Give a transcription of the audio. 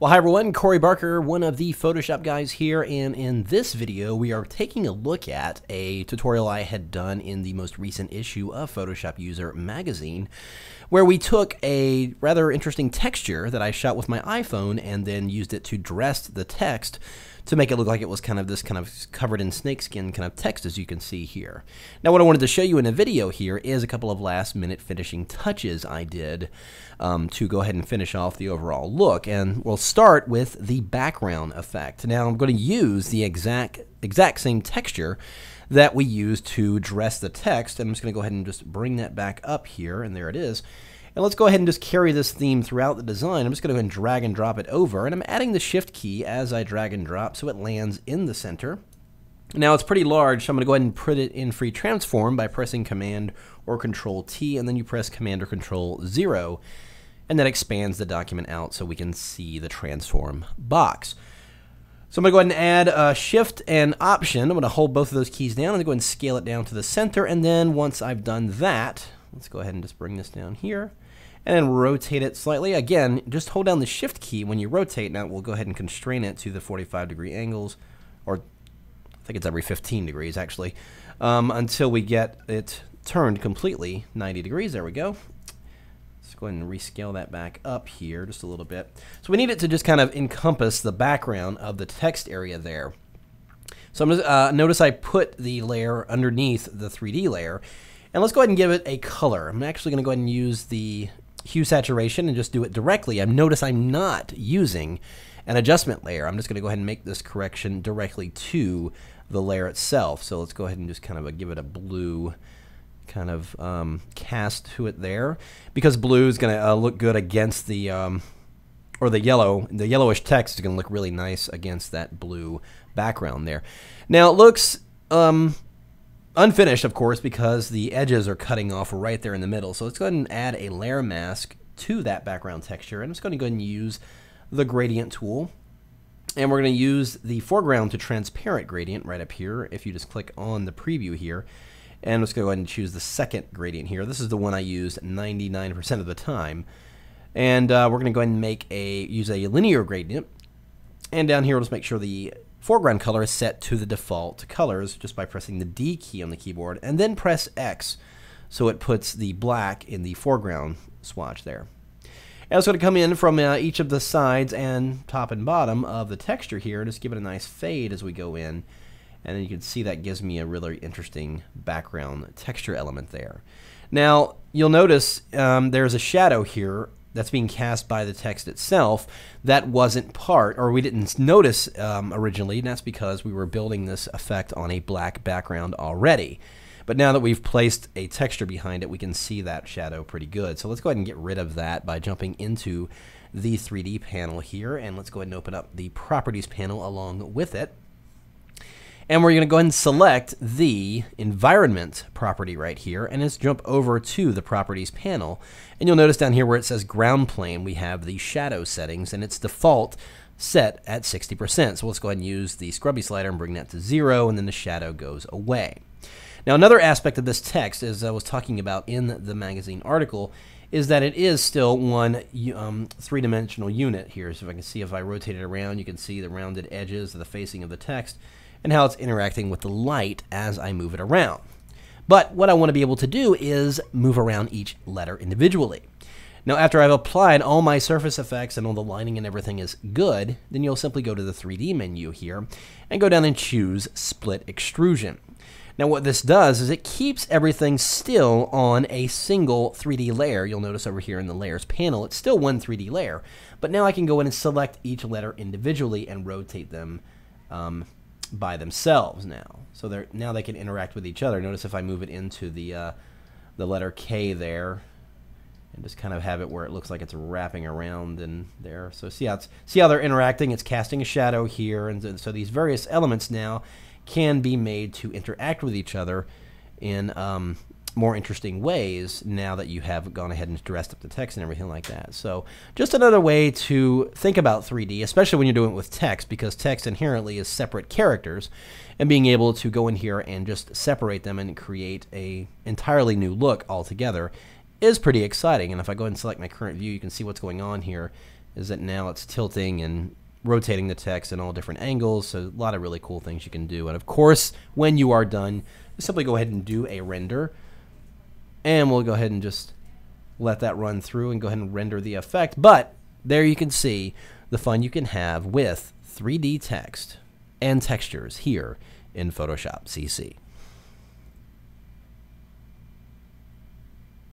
Well, hi everyone, Corey Barker, one of the Photoshop guys here, and in this video we are taking a look at a tutorial I had done in the most recent issue of Photoshop User magazine, where we took a rather interesting texture that I shot with my iPhone and then used it to dress the text to make it look like it was kind of this kind of covered in snakeskin kind of text as you can see here. Now what I wanted to show you in a video here is a couple of last minute finishing touches I did um, to go ahead and finish off the overall look and we'll start with the background effect. Now I'm going to use the exact exact same texture that we used to dress the text and I'm just going to go ahead and just bring that back up here and there it is. And let's go ahead and just carry this theme throughout the design. I'm just going to go and drag and drop it over, and I'm adding the shift key as I drag and drop so it lands in the center. Now it's pretty large, so I'm going to go ahead and put it in free transform by pressing Command or Control T, and then you press Command or Control 0, and that expands the document out so we can see the transform box. So I'm going to go ahead and add a Shift and Option. I'm going to hold both of those keys down. To go ahead and scale it down to the center, and then once I've done that, let's go ahead and just bring this down here and then rotate it slightly. Again, just hold down the shift key when you rotate. Now we'll go ahead and constrain it to the 45 degree angles, or I think it's every 15 degrees actually, um, until we get it turned completely 90 degrees. There we go. Let's go ahead and rescale that back up here just a little bit. So we need it to just kind of encompass the background of the text area there. So I'm just, uh, notice I put the layer underneath the 3D layer. And let's go ahead and give it a color. I'm actually going to go ahead and use the hue saturation and just do it directly. I notice I'm not using an adjustment layer. I'm just going to go ahead and make this correction directly to the layer itself. So let's go ahead and just kind of give it a blue kind of um, cast to it there because blue is going to uh, look good against the um, or the yellow the yellowish text is going to look really nice against that blue background there now it looks um, Unfinished, of course, because the edges are cutting off right there in the middle. So let's go ahead and add a layer mask to that background texture. And I'm just going to go ahead and use the gradient tool. And we're going to use the foreground to transparent gradient right up here. If you just click on the preview here. And let's go ahead and choose the second gradient here. This is the one I use 99% of the time. And uh, we're going to go ahead and make a use a linear gradient. And down here, let's make sure the foreground color is set to the default colors just by pressing the D key on the keyboard and then press X so it puts the black in the foreground swatch there. And it's going to come in from uh, each of the sides and top and bottom of the texture here. Just give it a nice fade as we go in. And then you can see that gives me a really interesting background texture element there. Now, you'll notice um, there's a shadow here that's being cast by the text itself that wasn't part or we didn't notice um, originally and that's because we were building this effect on a black background already. But now that we've placed a texture behind it we can see that shadow pretty good. So let's go ahead and get rid of that by jumping into the 3d panel here and let's go ahead and open up the properties panel along with it and we're going to go ahead and select the environment property right here and let's jump over to the properties panel. And you'll notice down here where it says ground plane, we have the shadow settings and it's default set at 60%. So let's go ahead and use the scrubby slider and bring that to zero and then the shadow goes away. Now another aspect of this text, as I was talking about in the magazine article, is that it is still one um, three-dimensional unit here. So if I can see if I rotate it around, you can see the rounded edges of the facing of the text and how it's interacting with the light as I move it around. But what I want to be able to do is move around each letter individually. Now after I've applied all my surface effects and all the lining and everything is good, then you'll simply go to the 3D menu here and go down and choose Split Extrusion. Now what this does is it keeps everything still on a single 3D layer. You'll notice over here in the layers panel, it's still one 3D layer, but now I can go in and select each letter individually and rotate them um, by themselves now. So they're now they can interact with each other. Notice if I move it into the uh, the letter K there, and just kind of have it where it looks like it's wrapping around in there. So see how it's see how they're interacting. It's casting a shadow here, and so these various elements now can be made to interact with each other in um, more interesting ways now that you have gone ahead and dressed up the text and everything like that. So just another way to think about 3D, especially when you're doing it with text, because text inherently is separate characters, and being able to go in here and just separate them and create a entirely new look altogether is pretty exciting. And if I go ahead and select my current view, you can see what's going on here is that now it's tilting and rotating the text in all different angles. So a lot of really cool things you can do. And of course, when you are done, simply go ahead and do a render. And we'll go ahead and just let that run through and go ahead and render the effect. But there you can see the fun you can have with 3D text and textures here in Photoshop CC.